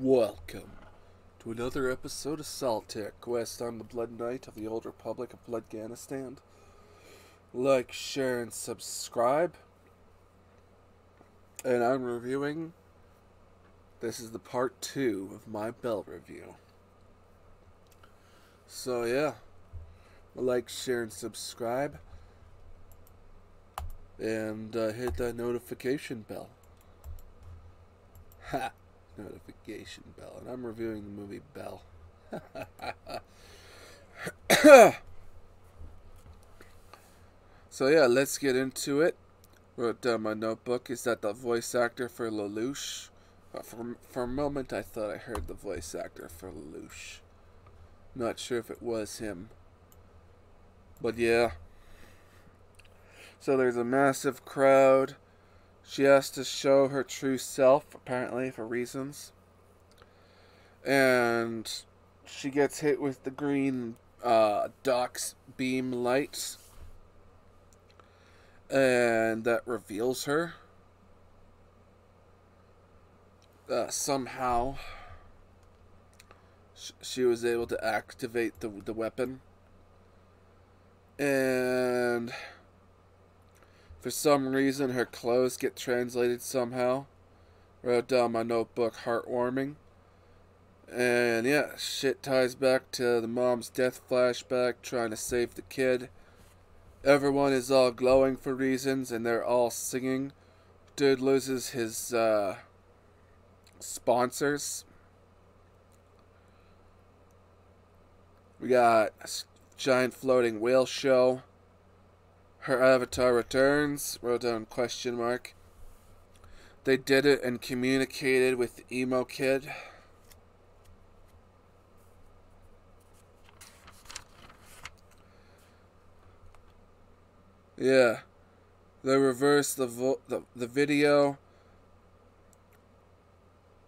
Welcome to another episode of Solitaire Quest. I'm the Blood Knight of the Old Republic of Bloodganistan. Like, share, and subscribe. And I'm reviewing. This is the part two of my Belle review. So, yeah. Like, share, and subscribe. And uh, hit that notification bell. Ha! Notification bell, and I'm reviewing the movie Belle. so yeah, let's get into it. Wrote down my notebook. Is that the voice actor for Lelouch? Uh, for for a moment, I thought I heard the voice actor for Lelouch. Not sure if it was him, but yeah. So there's a massive crowd she has to show her true self, apparently, for reasons. And she gets hit with the green uh, Doc's beam light. And that reveals her. Uh, somehow, sh- she was able to activate the, the weapon. And for some reason, her clothes get translated somehow. Wrote down my notebook, heartwarming. And yeah, shit ties back to the mom's death flashback, trying to save the kid. Everyone is all glowing for reasons, and they're all singing. Dude loses his uh, sponsors. We got a giant floating whale show. Her avatar returns. Wrote down question mark. They did it and communicated with emo kid. Yeah. They reversed the, the the video.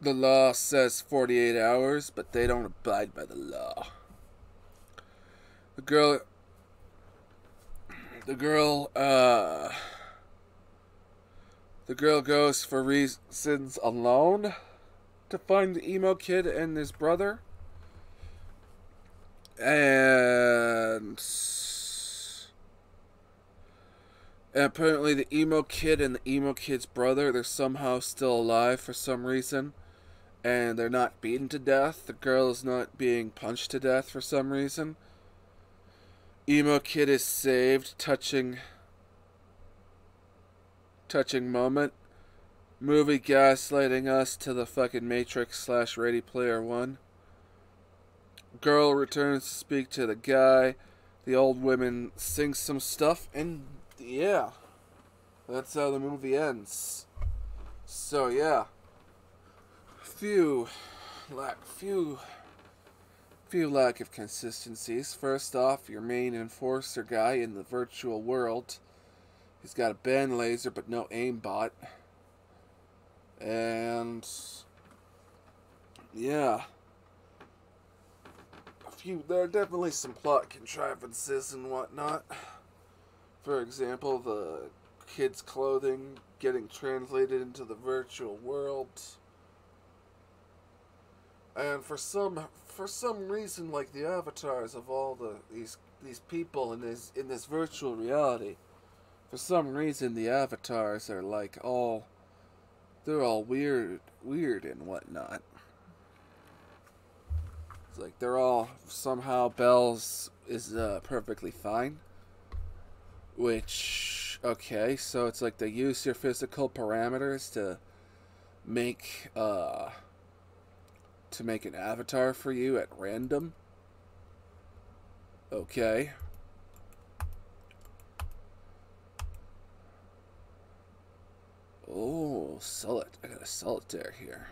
The law says 48 hours, but they don't abide by the law. The girl the girl uh the girl goes for reasons alone to find the emo kid and his brother. And apparently the emo kid and the emo kid's brother they're somehow still alive for some reason. And they're not beaten to death. The girl is not being punched to death for some reason Emo Kid is saved. Touching. Touching moment. Movie gaslighting us to the fucking Matrix slash Ready Player One. Girl returns to speak to the guy. The old women sing some stuff, and yeah, that's how the movie ends. So yeah, few, like few few lack of consistencies. First off, your main enforcer guy in the virtual world. He's got a band laser but no aimbot. And yeah. A few there are definitely some plot contrivances and whatnot. For example, the kid's clothing getting translated into the virtual world. And for some for some reason, like the avatars of all the these these people in this in this virtual reality, for some reason the avatars are like all they're all weird weird and whatnot. It's like they're all somehow Belle's is uh, perfectly fine. Which okay, so it's like they use your physical parameters to make uh to make an avatar for you at random. Okay. Oh, sell it. I got a solitaire here.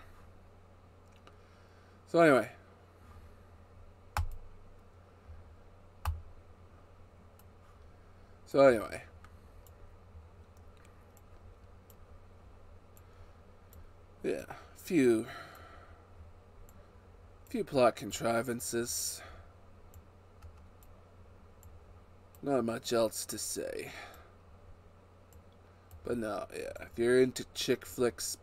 So anyway. So anyway. Yeah, few few plot contrivances. Not much else to say. But no, yeah, if you're into chick flicks,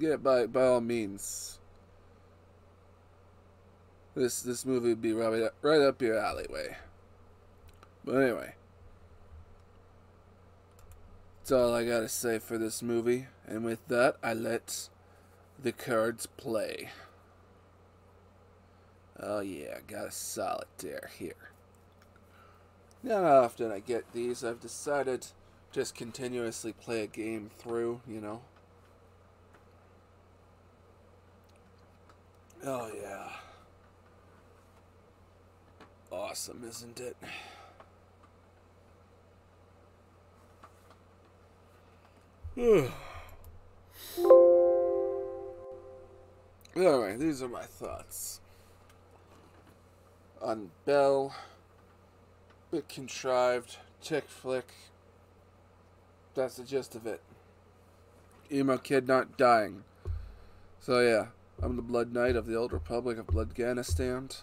yeah, by by all means, this this movie would be right up, right up your alleyway. But anyway, that's all I gotta say for this movie. And with that, I let the cards play. Oh yeah, got a solitaire here. Not often I get these. I've decided just continuously play a game through, you know. Oh yeah. Awesome, isn't it? Alright, these are my thoughts on Belle. Bit contrived, chick flick. That's the gist of it. Emo kid not dying. So yeah, I'm the Blood Knight of the Old Republic of Bloodganistan.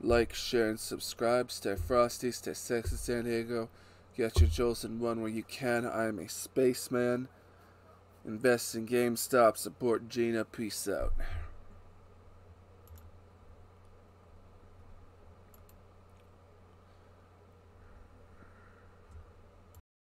Like, share, and subscribe. Stay frosty, stay sexy, San Diego. Get your jewels in one where you can. I am a spaceman. Invest in GameStop. Support Gina. Peace out.